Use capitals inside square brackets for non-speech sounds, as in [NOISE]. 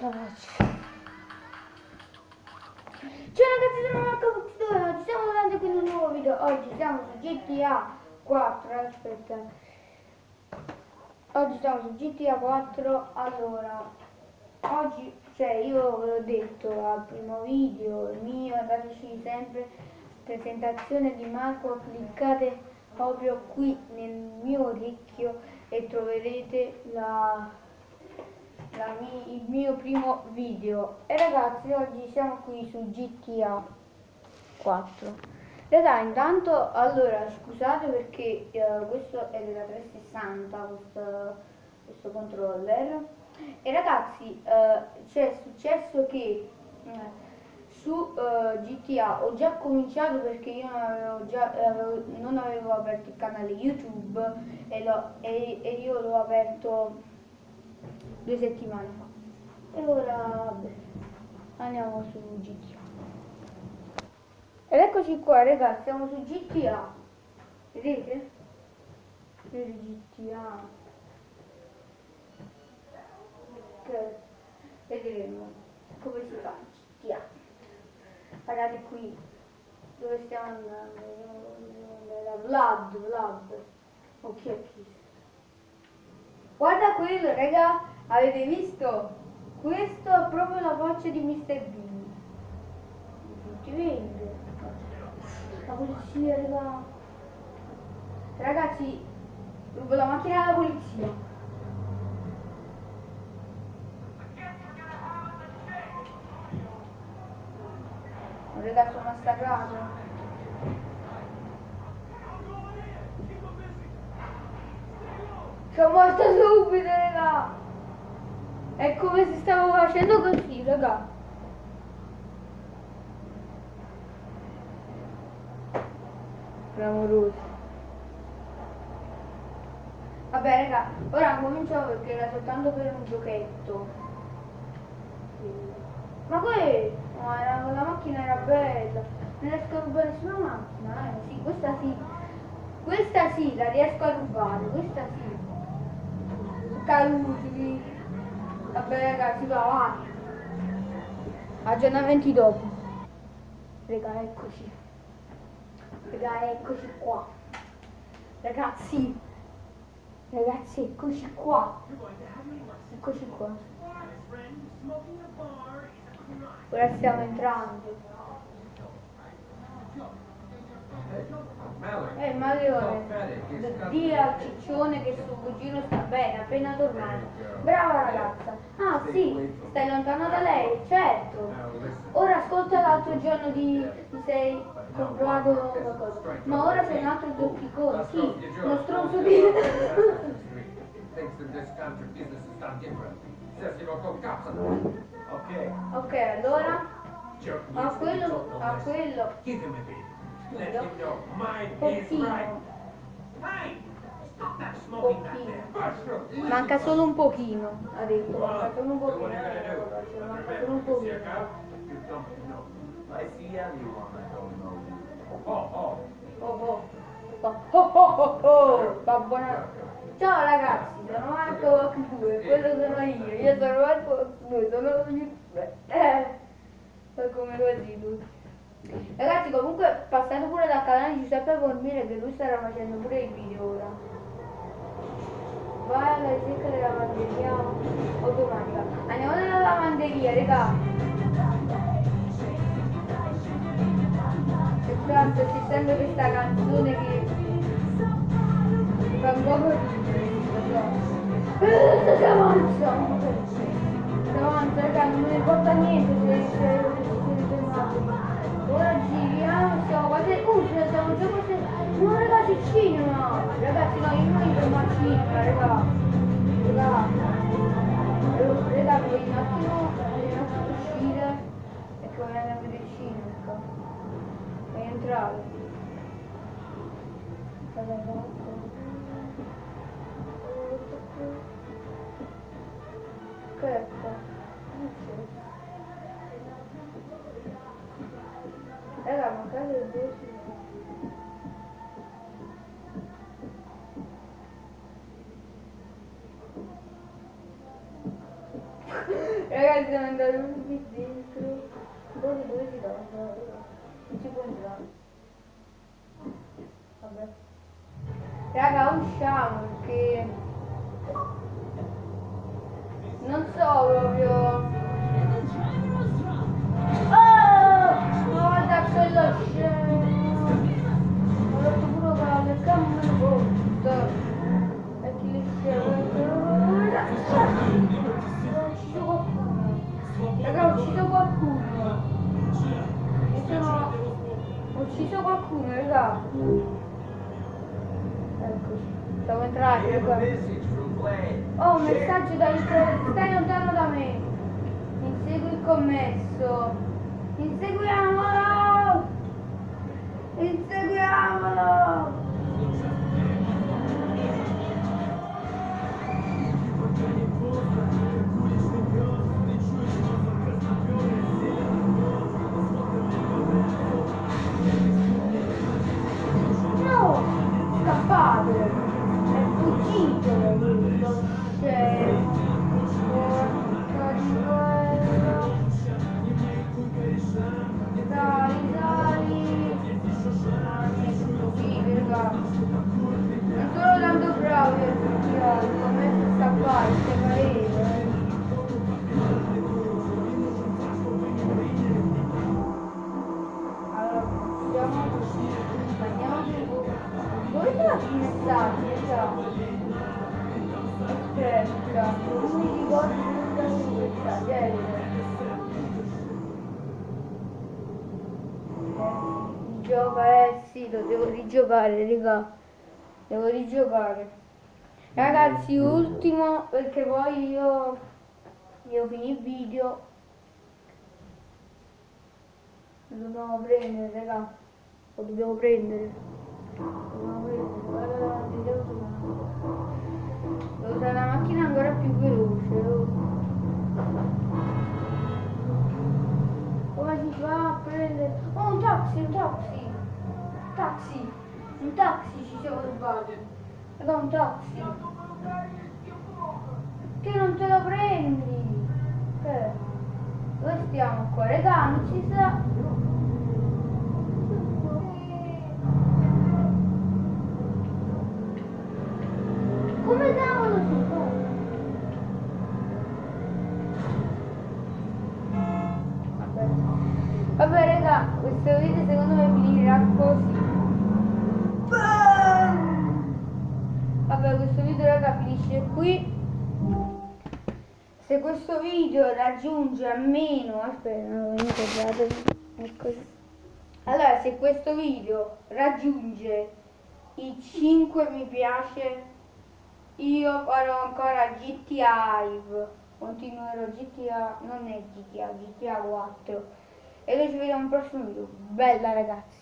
Ciao. Ciao ragazzi, sono Marco Futtore, ci stiamo vedendo con un nuovo video. Oggi siamo su GTA 4, aspetta. Oggi siamo su GTA 4, allora, oggi, cioè io ve l'ho detto al primo video mio, andateci sempre, presentazione di Marco, cliccate proprio qui nel mio orecchio e troverete la mi- il mio primo video. E ragazzi oggi siamo qui su GTA 4 raga intanto allora scusate perché eh, questo è della 360 questo, questo controller. E ragazzi eh, c'è successo che eh, su eh, GTA ho già cominciato perché io non avevo, già, eh, avevo- non avevo aperto il canale YouTube e, l'ho- e- e io l'ho aperto due settimane fa. E ora vabbè, andiamo su GTA. Ed eccoci qua ragazzi, siamo su GTA. Vedete? Vedete GTA. Che vedremo come si fa GTA. Guardate qui dove stiamo andando. La Vlad, Vlad. Ok, ok. Guarda quello, raga, avete visto? Questo è proprio la faccia di Mr. Bean. Non ti vede. La polizia, raga. Ragazzi, rubo la macchina alla polizia. Oh, Raga, sono massacrato. Sono morto subito, raga. È come se stavo facendo così, raga. Clamoroso. Vabbè, raga, ora cominciamo perché era soltanto per un giochetto. Ma poi, no, era- la macchina era bella. Non riesco a rubare nessuna macchina, eh. Sì, questa sì. Questa sì, la riesco a rubare, questa sì. Calusi. Vabbè ragazzi, va avanti. Aggiornamenti dopo. Raga, eccoci. Raga, eccoci qua. Ragazzi. Ragazzi, eccoci qua. Eccoci qua. Ora stiamo entrando. Marione, di al ciccione che suo cugino sta bene, appena tornato. Brava ragazza. Ah sì, stai lontano da lei, certo. Ora ascolta l'altro giorno di sei comprato qualcosa. Ma ora sei un altro zoppicone, sì, uno stronzo di... [LAUGHS] Ok, allora Jerk a quello, a quello, Pochino. Manca solo un pochino, ha detto, manca solo un pochino. Manca solo un pochino. Oh, oh. Oh oh, oh oh oh oh, oh. Ciao ragazzi, sono Marco Walk 2, quello sono io, io sono Marco Walk 2, sono YouTube. Eh, come così lui. Ragazzi comunque passate pure dal canale di Giuseppe Formire che lui starà facendo pure i video ora. Vai alla ricerca della lavanderia automatica. Andiamo nella lavanderia, raga. Esatto, c'è sempre questa canzone che fa un po' ridere. Eh, si avanza! Si avanza, raga, non ne importa niente se Il cinema! Ragazzi, no, io non fermo al cinema, raga. Raga. Raga, voglio un attimo, voglio uscire perché voglio andare a vedere il cinema. Voglio entrare. Cosa. Non c'è. Raga, ma casa è dove si trova? Non si può entrare. Vabbè. Raga, usciamo perché non so proprio. Oh! Guarda quello scemo! Ucciso qualcuno, raga. Eccoci. Stavo entrando, raga. Oh, un messaggio da Inter- Stai lontano da me. Insegui il commesso. Inseguiamolo! Inseguiamolo! Aspetta, non mi ricordo dove sono i messaggi. Eh, Gioca, eh sì, lo devo rigiocare, raga. Devo rigiocare. Ragazzi, ultimo, perché poi io devo finire il video. Lo dobbiamo prendere, raga. Lo dobbiamo prendere. Usare la macchina ancora più veloce. oh. Come si fa a prendere? Oh, un taxi, un taxi! Taxi! Un taxi ci siamo rubati! Raga, un taxi! Che non te lo prendi? Che? Dove stiamo qua? Raga, non ci sa... Come cavolo si fa? Vabbè. Vabbè raga, questo video secondo me finirà così. Vabbè, questo video raga finisce qui. Se questo video raggiunge almeno, aspetta, non mi ricordate, ecco. Allora, se questo video raggiunge i 5 mi piace, io farò ancora GTA Live. Continuerò GTA, non è GTA, GTA 4. E noi ci vediamo al prossimo video. Bella ragazzi.